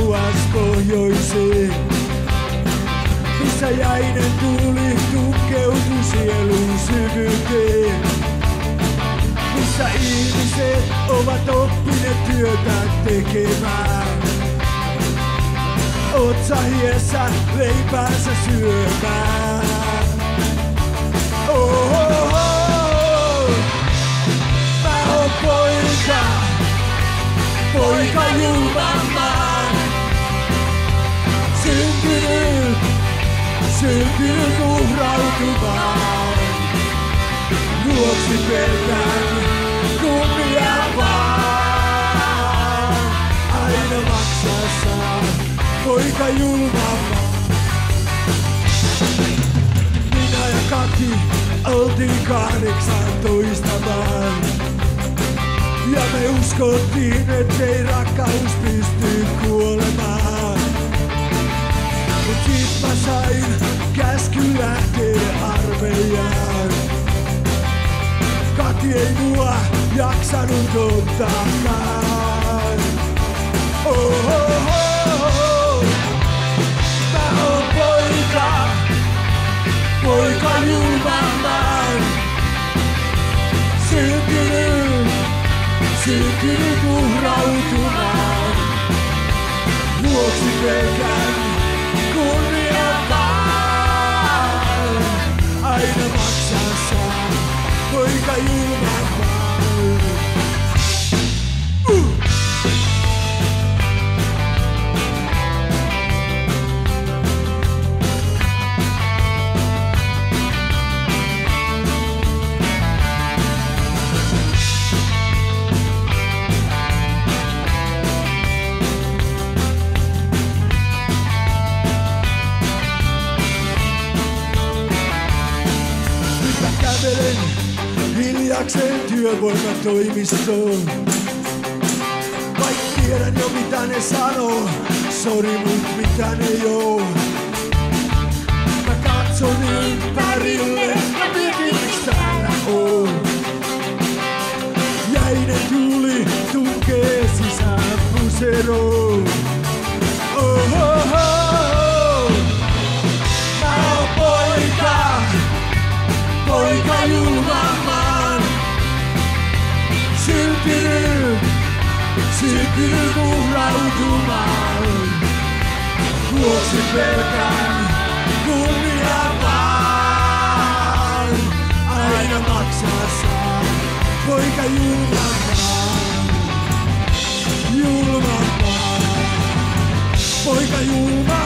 kauas pohjoiseen. Sisäjäinen tuuli tunkeutui sielun syvyyteen. Missä ihmiset ovat oppineet työtä tekemään. Otsa hiessä leipäänsä syömään. Oho! Mä oon poika, poika julman. Syntynyt, syntynyt uhrautumaan. Vuoksi pelkään kunnia vaan. Aina maksaa saa, poika julmamman. Minä ja Kati oltiin kahdeksantoista vaan. Ja me uskottiin, ettei rakkaus pysty Sit mä sain käsky lähtee armeijaan. Kati ei mua jaksanut ottaakaan. Oh, oh, oh, oh. Mä oon poika, poika julmamman. Syntynyt, syntynyt uhrautumaan. Vuoksi pelkään poika hiljakseen työvoimatoimistoon. Vaik tiedän jo mitä ne sanoo, sori mut mitä ne joo. Mä katson ympärille, mä mietin miks täällä oon. Jäinen tuli tunkee sisään puseroon. Syntynyt uhrautumaan. Vuoksi pelkään kunnia vaan. Aina maksaa saa, poika julmamman. Julmamman, poika julmamman.